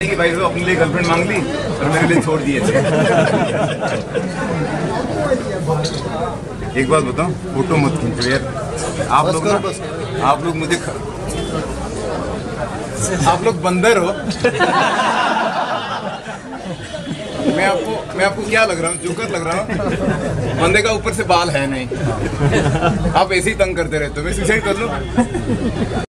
कि भाई तो अपने लिए गर्लफ्रेंड मांग ली और मेरे लिए छोड़ दिए। थे एक बात बताओ फ़ोटो मत खींचो यार। आप लोग ना आप लोग मुझे ख... आप लोग बंदर हो। मैं आपको मैं आपको क्या लग रहा हूँ? जोकर लग रहा हूँ। बंदे का ऊपर से बाल है नहीं। आप ऐसे ही तंग करते रहते हो। मैं सुसाइड कर लूँ?